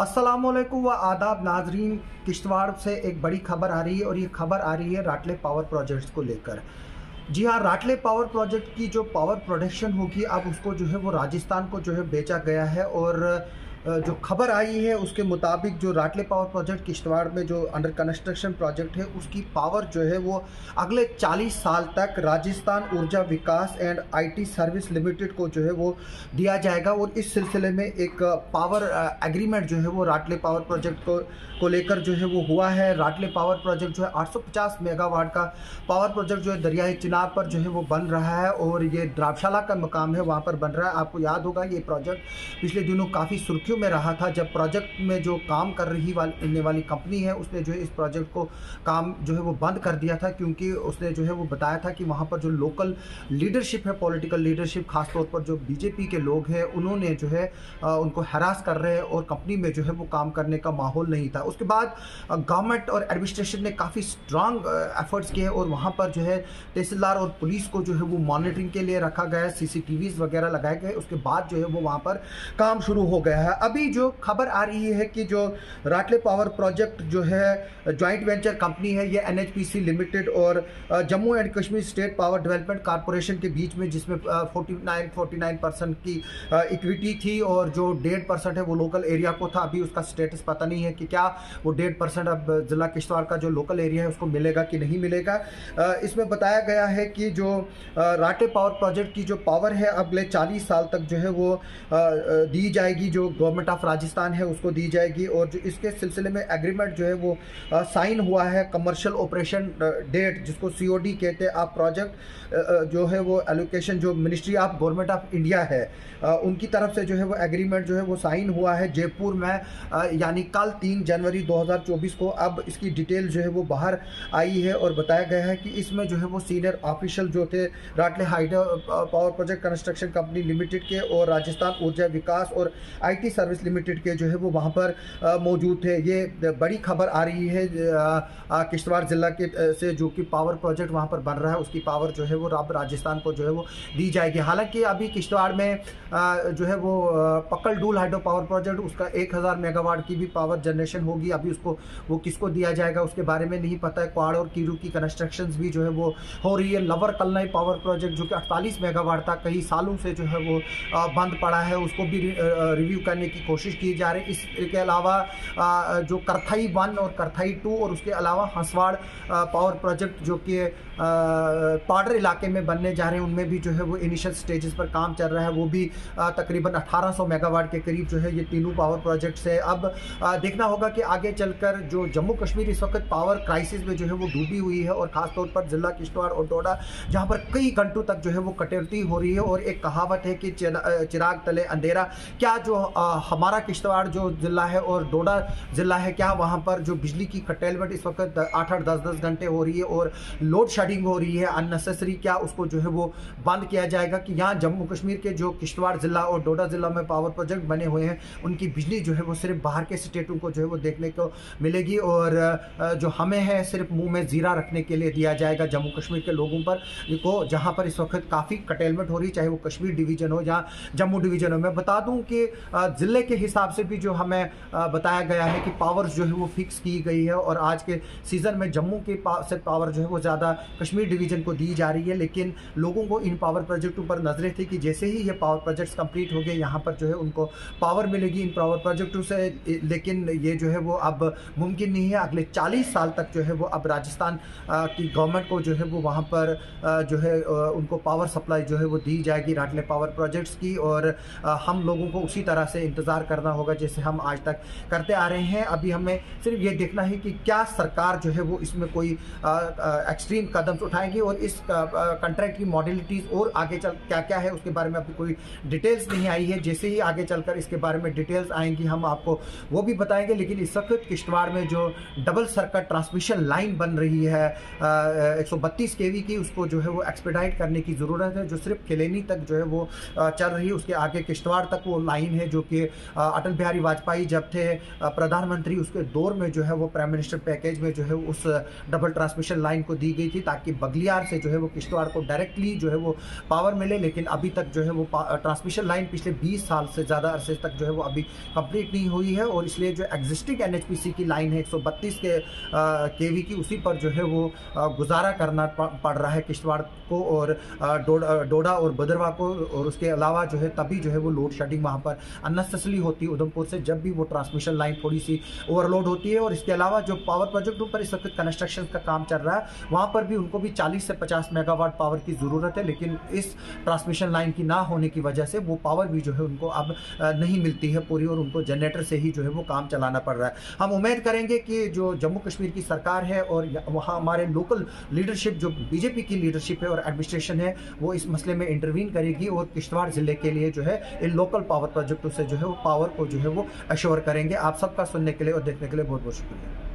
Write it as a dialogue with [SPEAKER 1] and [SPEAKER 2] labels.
[SPEAKER 1] असलम व आदाब नाजरीन, किश्तवाड़ से एक बड़ी खबर आ रही है और ये खबर आ रही है राटले पावर प्रोजेक्ट्स को लेकर। जी हाँ राटले पावर प्रोजेक्ट की जो पावर प्रोडक्शन होगी, अब उसको जो है वो राजस्थान को जो है बेचा गया है और जो खबर आई है उसके मुताबिक जो राटले पावर प्रोजेक्ट किश्तवाड़ में जो अंडर कंस्ट्रक्शन प्रोजेक्ट है, उसकी पावर जो है वो अगले 40 साल तक Rajasthan Urja Vikas and IT service limited को जो है वो दिया जाएगा और इस सिलसिले में एक पावर एग्रीमेंट जो है वो राटले पावर प्रोजेक्ट को को लेकर जो है वो हुआ है। राटले पावर प्रोजेक्ट जो है 850 मेगावाट का पावर प्रोजेक्ट जो है दरियाई चिनाब पर जो है वो बन रहा है और ये द्रावशाला का मकाम है, वहाँ पर बन रहा है। आपको याद होगा ये प्रोजेक्ट पिछले दिनों काफ़ी सुर्खियों में रहा था, जब प्रोजेक्ट में जो काम कर रही वाली वाली कंपनी है, उसने जो है इस प्रोजेक्ट को काम जो है वो बंद कर दिया था, क्योंकि उसने जो है वो बताया था कि वहाँ पर जो लोकल लीडरशिप है, पॉलिटिकल लीडरशिप खासतौर पर जो बीजेपी के लोग हैं, उन्होंने जो है उनको हरास कर रहे हैं और कंपनी में जो है वो काम करने का माहौल नहीं था। उसके बाद गवर्नमेंट और एडमिनिस्ट्रेशन ने काफ़ी स्ट्रांग एफर्ट्स किए और वहाँ पर जो है तहसीलदार और पुलिस को जो है वो मॉनिटरिंग के लिए रखा गया सी वगैरह लगाए गए उसके बाद जो है वो वहाँ पर काम शुरू हो गया है। अभी जो खबर आ रही है कि जो राटले पावर प्रोजेक्ट जो है जॉइंट वेंचर कंपनी है, ये एन लिमिटेड और Jammu and Kashmir state power development corporation के बीच में, जिसमें forty nine forty nine percent की इक्विटी थी और जो डेढ़ परसेंट है वो लोकल एरिया को था। अभी उसका स्टेटस पता नहीं है कि क्या वो डेढ़ परसेंट अब ज़िला किश्तवाड़ का जो लोकल एरिया है उसको मिलेगा कि नहीं मिलेगा। इसमें बताया गया है कि जो राटे पावर प्रोजेक्ट की जो पावर है, अगले चालीस साल तक जो है वो दी जाएगी, जो गवर्नमेंट ऑफ़ राजस्थान है, उसको दी जाएगी और जो इसके सिलसिले में एग्रीमेंट जो है वो साइन हुआ है कमर्शियल ऑपरेशन डेट जिसको सी कहते हैं। आप प्रोजेक्ट जो है वो एलोकेशन जो ministry of government of India है उनकी तरफ़ से जो है वो एग्रीमेंट जो है वो साइन हुआ है जयपुर में यानी कल तीन जनवरी 2024 को। अब इसकी डिटेल जो है वो बाहर आई है और बताया गया है कि इसमें जो है वो सीनियर ऑफिशियल जो थे Ratle hydro power project construction company limited के और राजस्थान ऊर्जा विकास और आईटी सर्विस लिमिटेड के जो है वो वहाँ पर मौजूद थे। ये बड़ी खबर आ रही है किश्तवाड़ ज़िला के से जो कि पावर प्रोजेक्ट वहाँ पर बन रहा है, उसकी पावर जो है वो अब राजस्थान को जो है वो दी जाएगी। हालाँकि अभी किश्तवाड़ में जो है वो पकल डूल हाइड्रो पावर प्रोजेक्ट उसका एक हज़ार मेगावाट की भी पावर जनरेशन होगी। अभी उसको, वो किसको दिया जाएगा, उसके बारे में नहीं पता है। क्वाड़ और कीरू की कंस्ट्रक्शन भी जो है वो हो रही है। लवर कलनाई पावर प्रोजेक्ट जो कि अड़तालीस मेगावाट था कई सालों से जो है वो बंद पड़ा है, उसको भी रिव्यू करने की कोशिश की जा रही है। इसके अलावा जो करथाई वन और करथाई टू और उसके अलावा हंसवाड़ पावर प्रोजेक्ट जो कि पाडर इलाके में बनने जा रहे हैं, उनमें भी जो है वो इनिशियल स्टेजेस पर काम चल रहा है। वो भी तकरीबन 1800 मेगावाट के करीब जो है ये तीनों पावर प्रोजेक्ट्स है। अब देखना होगा कि आगे चलकर जो जम्मू कश्मीर इस वक्त पावर क्राइसिस में जो है वो डूबी हुई है और ख़ासतौर पर ज़िला किश्तवाड़ और डोडा, जहाँ पर कई घंटों तक जो है वो कटौती हो रही है और एक कहावत है कि चिराग तले अंधेरा। क्या जो हमारा किश्तवाड़ जो ज़िला है और डोडा ज़िला है, क्या वहाँ पर जो बिजली की कटेलमेंट इस वक्त आठ आठ दस दस घंटे हो रही है और लोड शेडिंग हो रही है अननेसेसरी क्या उसको जो है वो बंद किया जाएगा कि यहाँ जम्मू कश्मीर के जो किश्तवाड़ ज़िला और डोडा ज़िला में पावर प्रोजेक्ट बने हुए हैं, उनकी बिजली जो है वो सिर्फ़ बाहर के स्टेटों को जो है वो देखने को मिलेगी और जो हमें है सिर्फ़ मुँह में ज़ीरा रखने के लिए दिया जाएगा जम्मू कश्मीर के लोगों पर, को जहाँ पर इस वक्त काफ़ी कटेलमेंट हो रही है, चाहे वो कश्मीर डिवीज़न हो या जम्मू डिवीज़न हो मैं। बता दूँ कि ज़िले के हिसाब से भी जो हमें बताया गया है कि पावर्स जो है वो फिक्स की गई है और आज के सीज़न में जम्मू के पा, से पावर जो है वो ज़्यादा कश्मीर डिवीज़न को दी जा रही है। लेकिन लोगों को इन पावर प्रोजेक्टों पर नज़रें थी कि जैसे ही ये पावर प्रोजेक्ट्स कंप्लीट हो गए यहाँ पर जो है उनको पावर मिलेगी इन पावर प्रोजेक्टों से। लेकिन ये जो है वो अब मुमकिन नहीं है। अगले चालीस साल तक जो है वो अब राजस्थान की गवर्नमेंट को जो है वो वहाँ पर जो है उनको पावर सप्लाई जो है वो दी जाएगी राटले पावर प्रोजेक्ट्स की। और हम लोगों को उसी तरह से इंतज़ार करना होगा, जैसे हम आज तक करते आ रहे हैं। अभी हमें सिर्फ़ ये देखना है कि क्या सरकार जो है वो इसमें कोई एक्सट्रीम कदम उठाएँगी और इस कंट्रैक्ट की मॉडलिटीज़ और आगे चल क्या क्या है, उसके बारे में अभी कोई डिटेल्स नहीं आई है। जैसे ही आगे चलकर इसके बारे में डिटेल्स आएँगी, हम आपको वो भी बताएँगे। लेकिन इस वक्त किश्तवाड़ में जो डबल सर्कट ट्रांसमिशन लाइन बन रही है एक सौ की, उसको जो है वो एक्सपेडाइट करने की ज़रूरत है। जो सिर्फ़ खिलेनी तक जो है वो चल रही है, उसके आगे किश्तवाड़ तक वो लाइन है, जो कि कि अटल बिहारी वाजपेयी जब थे प्रधानमंत्री, उसके दौर में जो है वो प्राइम मिनिस्टर पैकेज में जो है उस डबल ट्रांसमिशन लाइन को दी गई थी ताकि बगलियार से जो है वो किश्तवाड़ को डायरेक्टली जो है वो पावर मिले, लेकिन अभी तक जो है वो ट्रांसमिशन लाइन पिछले 20 साल से ज़्यादा अरसे तक जो है वो अभी कंप्लीट नहीं हुई है और इसलिए जो एग्जिस्टिंग एनएचपीसी की लाइन है, एक के के की, उसी पर जो है वो गुजारा करना पड़ रहा है किश्तवाड़ को और डोडा और बदरवा को और उसके अलावा जो है तभी जो है वो लोड शेडिंग वहाँ पर अननेसेसरी होती है उधमपुर से, जब भी वो ट्रांसमिशन लाइन थोड़ी सी ओवरलोड होती है और इसके अलावा जो पावर प्रोजेक्टों पर इस वक्त कंस्ट्रक्शन का काम चल रहा है, वहाँ पर भी उनको भी 40 से 50 मेगावाट पावर की ज़रूरत है, लेकिन इस ट्रांसमिशन लाइन की ना होने की वजह से वो पावर भी जो है उनको अब नहीं मिलती है पूरी और उनको जनरेटर से ही जो है वो काम चलाना पड़ रहा है। हम उम्मीद करेंगे कि जो जम्मू कश्मीर की सरकार है और वहाँ हमारे लोकल लीडरशिप जो बीजेपी की लीडरशिप है और एडमिनिस्ट्रेशन है, वो इस मसले में इंटरवीन करेगी और किश्तवाड़ ज़िले के लिए जो है इन लोकल पावर प्रोजेक्टों से जो है वो पावर को जो है वो अश्योर करेंगे। आप सबका सुनने के लिए और देखने के लिए बहुत बहुत शुक्रिया।